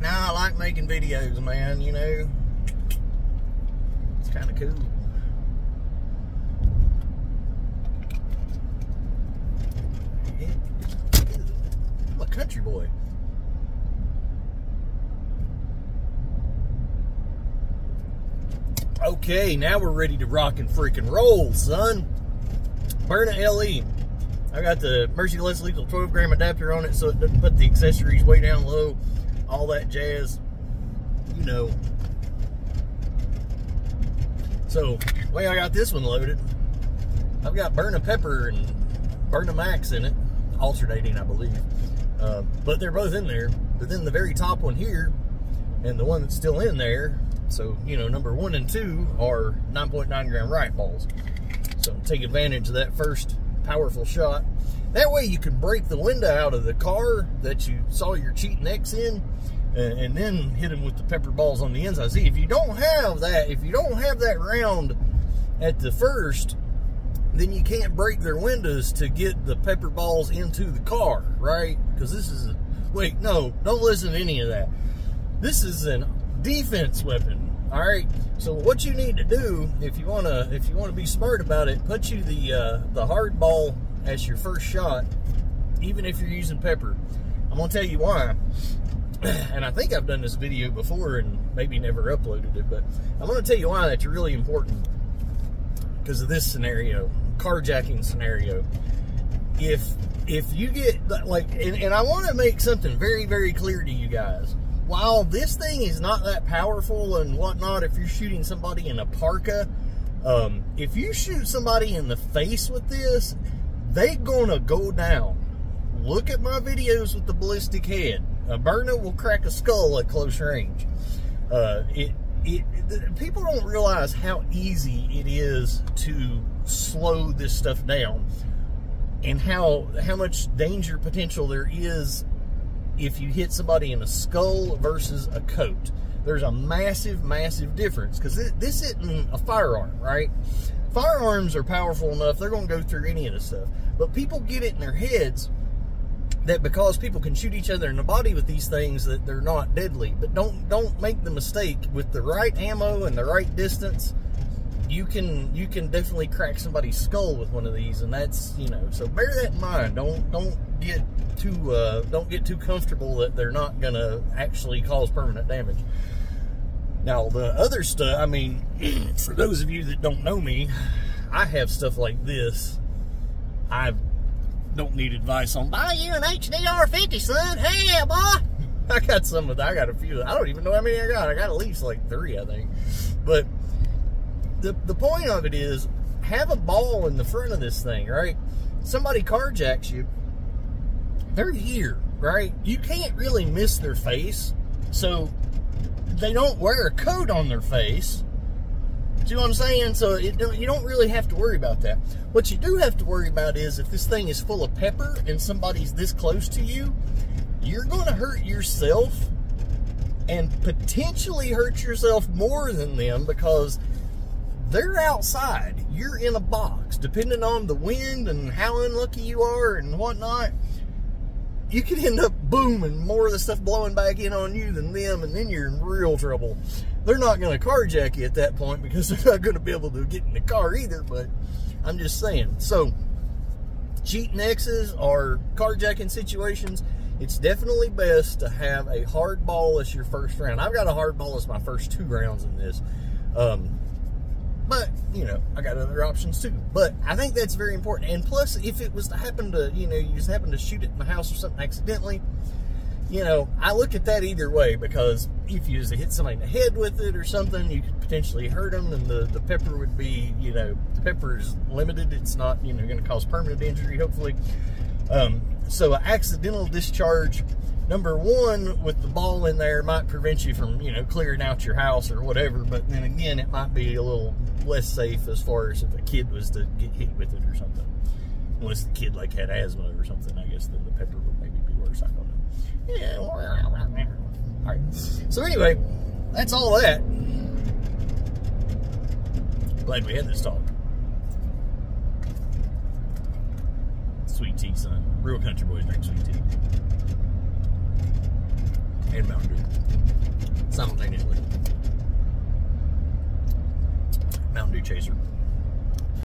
Nah, I like making videos, man, you know. It's kind of cool. I'm a country boy. Okay, now we're ready to rock and freaking roll, son. Byrna LE. I got the Merciless Lethal 12 gram adapter on it so it doesn't put the accessories way down low. All that jazz. You know. So, way I got this one loaded, I've got Byrna Pepper and Byrna Max in it. Alternating, I believe. Uh, but they're both in there. But then the very top one here, and the one that's still in there, so, you know, number one and two are 9.9 gram riot balls. So take advantage of that first powerful shot. That way you can break the window out of the car that you saw your cheating ex in and, and then hit them with the pepper balls on the inside. See, if you don't have that, if you don't have that round at the first, then you can't break their windows to get the pepper balls into the car, right? Because this is, a, wait, no, don't listen to any of that. This is an defense weapon. All right. So what you need to do, if you wanna, if you wanna be smart about it, put you the uh, the hard ball as your first shot, even if you're using pepper. I'm gonna tell you why. And I think I've done this video before and maybe never uploaded it, but I'm gonna tell you why that's really important because of this scenario, carjacking scenario. If if you get like, and, and I want to make something very very clear to you guys while this thing is not that powerful and whatnot, if you're shooting somebody in a parka, um, if you shoot somebody in the face with this, they gonna go down. Look at my videos with the ballistic head. A Byrna will crack a skull at close range. Uh, it, it, people don't realize how easy it is to slow this stuff down and how how much danger potential there is if you hit somebody in a skull versus a coat. There's a massive, massive difference because this isn't a firearm, right? Firearms are powerful enough, they're going to go through any of this stuff. But people get it in their heads that because people can shoot each other in the body with these things that they're not deadly. But don't don't make the mistake with the right ammo and the right distance you can you can definitely crack somebody's skull with one of these, and that's you know. So bear that in mind. Don't don't get too uh, don't get too comfortable that they're not gonna actually cause permanent damage. Now the other stuff, I mean, for those of you that don't know me, I have stuff like this. I don't need advice on buy you an HDR 50, son. Hey, boy. I got some of that. I got a few. I don't even know how many I got. I got at least like three, I think. But the, the point of it is have a ball in the front of this thing, right? Somebody carjacks you, they're here, right? You can't really miss their face. So they don't wear a coat on their face. See what I'm saying? So it, you don't really have to worry about that. What you do have to worry about is if this thing is full of pepper and somebody's this close to you, you're going to hurt yourself and potentially hurt yourself more than them because they're outside. You're in a box. Depending on the wind and how unlucky you are and whatnot, you could end up booming more of the stuff blowing back in on you than them, and then you're in real trouble. They're not going to carjack you at that point because they're not going to be able to get in the car either, but I'm just saying. So, cheating X's or carjacking situations, it's definitely best to have a hard ball as your first round. I've got a hard ball as my first two rounds in this. Um, you know, I got other options too. But I think that's very important. And plus, if it was to happen to, you know, you just happen to shoot it in the house or something accidentally, you know, I look at that either way because if you hit somebody in the head with it or something, you could potentially hurt them, and the, the pepper would be, you know, the pepper is limited. It's not, you know, going to cause permanent injury, hopefully. Um, so, accidental discharge number one, with the ball in there, might prevent you from, you know, clearing out your house or whatever. But then again, it might be a little less safe as far as if a kid was to get hit with it or something. Unless the kid like had asthma or something, I guess then the pepper would maybe be worse. I don't know. Yeah. All right. So anyway, that's all that. Glad we had this talk. Sweet tea, son. Real country boys drink sweet tea. Simultaneously. Mountain Dew chaser.